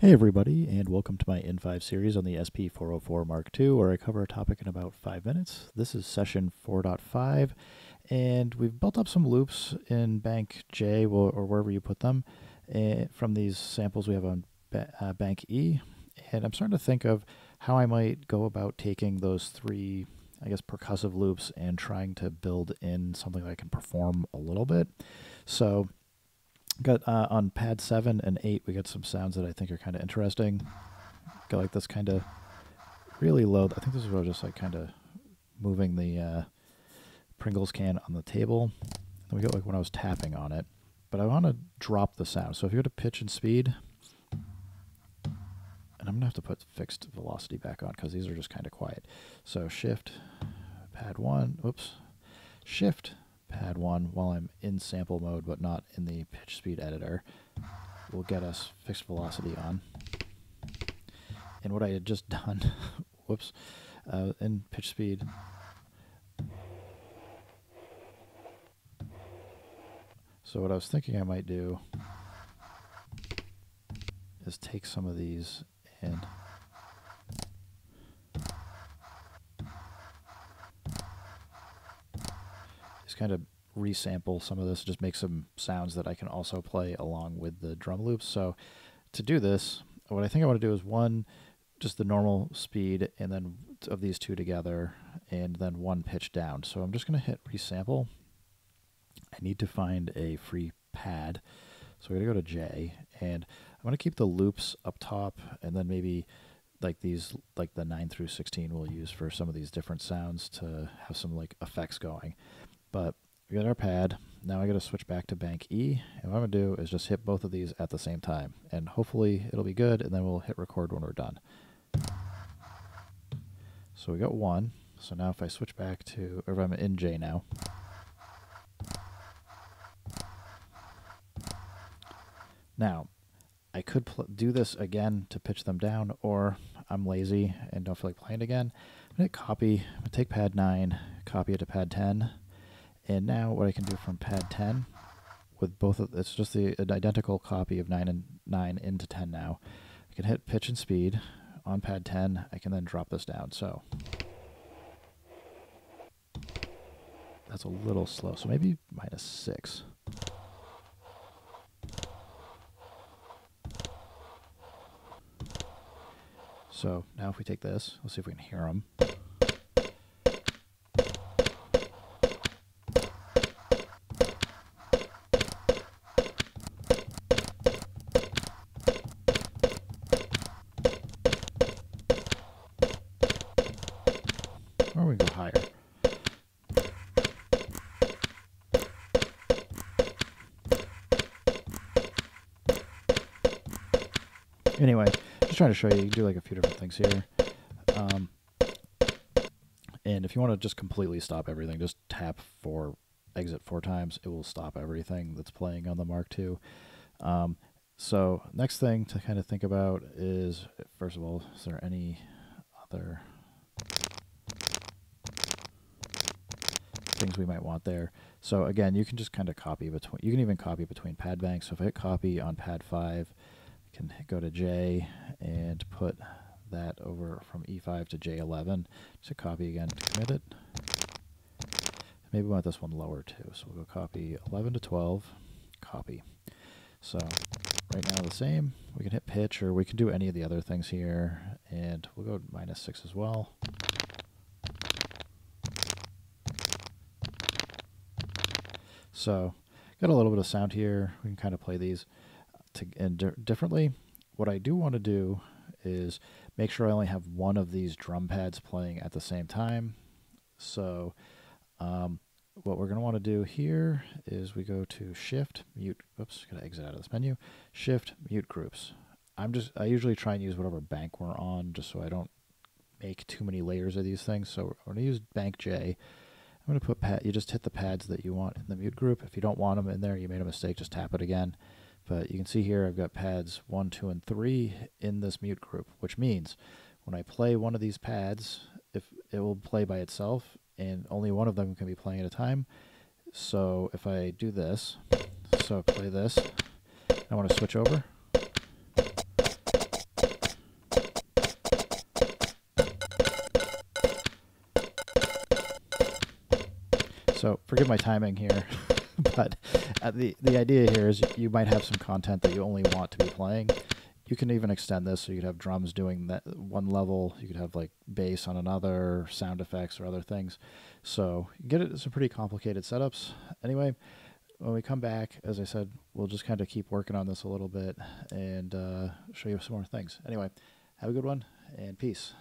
Hey everybody, and welcome to my In Five series on the SP404 Mark II, where I cover a topic in about five minutes. This is session 4.5, and we've built up some loops in Bank J, or wherever you put them, uh, from these samples we have on uh, Bank E. And I'm starting to think of how I might go about taking those three, I guess, percussive loops and trying to build in something that I can perform a little bit. So Got uh, on pad seven and eight, we got some sounds that I think are kind of interesting. Got like this kind of really low. I think this is just like kind of moving the uh, Pringles can on the table. Then we got like when I was tapping on it, but I want to drop the sound. So if you go to pitch and speed, and I'm gonna have to put fixed velocity back on because these are just kind of quiet. So shift, pad one, oops, shift, pad one while I'm in sample mode but not in the pitch speed editor will get us fixed velocity on. And what I had just done, whoops, uh, in pitch speed, so what I was thinking I might do is take some of these and kind of resample some of this, just make some sounds that I can also play along with the drum loops. So to do this, what I think I want to do is one, just the normal speed, and then of these two together, and then one pitch down. So I'm just going to hit resample. I need to find a free pad. So we're going to go to J, and I'm going to keep the loops up top, and then maybe like these, like the 9 through 16 we'll use for some of these different sounds to have some like effects going. But we got our pad. Now I got to switch back to bank E. And what I'm going to do is just hit both of these at the same time. And hopefully it'll be good, and then we'll hit record when we're done. So we got one. So now if I switch back to, or if I'm in J now. Now, I could do this again to pitch them down, or I'm lazy and don't feel like playing again. I'm going to copy, I'm going to take pad 9, copy it to pad 10, and now what I can do from pad 10 with both of it's just the an identical copy of 9 and 9 into 10 now. I can hit pitch and speed on pad 10. I can then drop this down. So that's a little slow. So maybe minus 6. So now if we take this, let's see if we can hear them. Anyway, just trying to show you, you do like a few different things here. Um, and if you want to just completely stop everything, just tap for exit four times. It will stop everything that's playing on the Mark II. Um, so next thing to kind of think about is, first of all, is there any other things we might want there. So again, you can just kind of copy between, you can even copy between pad banks. So if I hit copy on pad 5, Can go to J and put that over from E5 to J11. Just a copy again to commit it. Maybe we want this one lower too. So we'll go copy 11 to 12, copy. So right now the same. We can hit pitch or we can do any of the other things here. And we'll go minus 6 as well. So got a little bit of sound here. We can kind of play these to, and di differently. What I do want to do is make sure I only have one of these drum pads playing at the same time. So um, what we're going to want to do here is we go to shift, mute, oops, got to exit out of this menu, shift, mute groups. I'm just, I usually try and use whatever bank we're on just so I don't make too many layers of these things. So we're going to use bank J. I'm going to put pad, you just hit the pads that you want in the mute group. If you don't want them in there, you made a mistake, just tap it again. But you can see here I've got pads 1, 2, and 3 in this mute group, which means when I play one of these pads, if it will play by itself, and only one of them can be playing at a time. So if I do this, so play this, I want to switch over. So forgive my timing here, but uh, the the idea here is you might have some content that you only want to be playing. You can even extend this so you could have drums doing that one level. You could have like bass on another, sound effects or other things. So you get it. Some pretty complicated setups. Anyway, when we come back, as I said, we'll just kind of keep working on this a little bit and uh, show you some more things. Anyway, have a good one and peace.